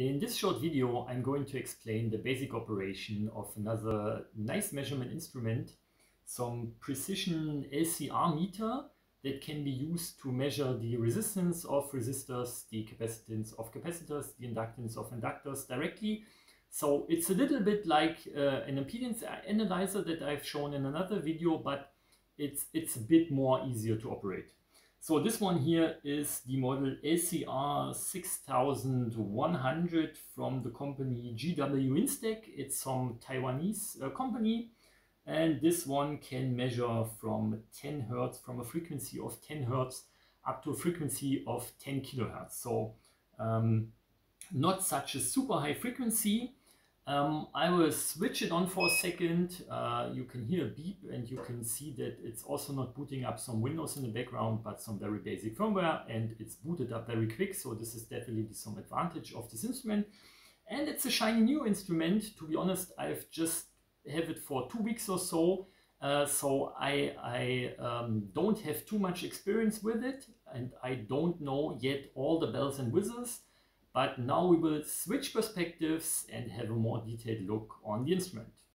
In this short video, I'm going to explain the basic operation of another nice measurement instrument, some precision LCR meter that can be used to measure the resistance of resistors, the capacitance of capacitors, the inductance of inductors directly. So it's a little bit like uh, an impedance analyzer that I've shown in another video, but it's, it's a bit more easier to operate. So this one here is the model LCR 6100 from the company GW Instek. It's some Taiwanese uh, company. And this one can measure from 10 Hertz, from a frequency of 10 Hertz up to a frequency of 10 kilohertz. So um, not such a super high frequency, um, I will switch it on for a second. Uh, you can hear a beep and you can see that it's also not booting up some Windows in the background, but some very basic firmware and it's booted up very quick. So this is definitely some advantage of this instrument. And it's a shiny new instrument. To be honest, I've just have it for two weeks or so. Uh, so I, I um, don't have too much experience with it and I don't know yet all the bells and whistles. But now we will switch perspectives and have a more detailed look on the instrument.